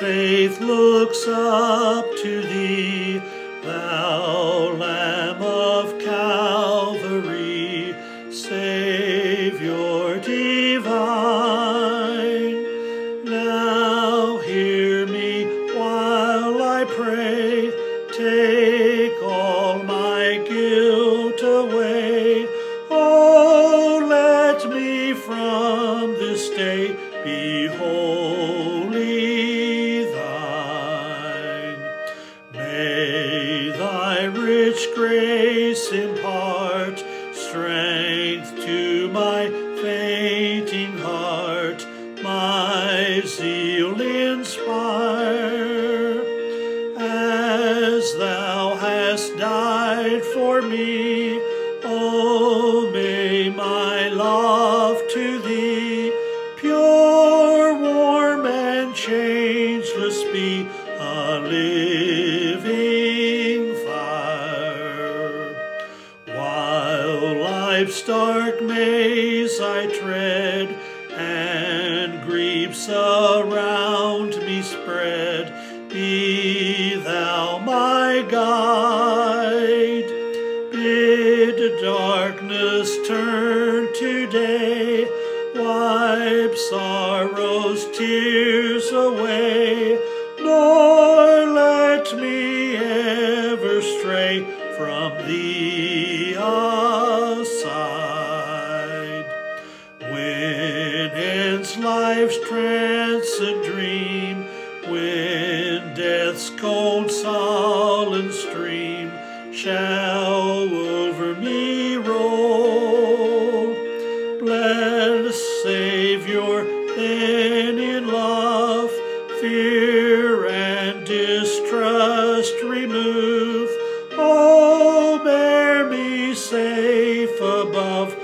faith looks up to thee, thou Lamb of Calvary, Savior divine. Now hear me while I pray, take all my guilt away. Oh, let me from this day be rich grace impart strength to my fainting heart, my zeal inspire. As thou hast died for me, oh, may my love to thee pure, warm, and changeless life's dark maze I tread and griefs around me spread, be thou my guide. Bid darkness turn to day, wipe sorrow's tears away, Ends life's tranced dream, when death's cold sullen stream shall over me roll, blessed Savior, then in love, fear and distrust remove. Oh, bear me safe above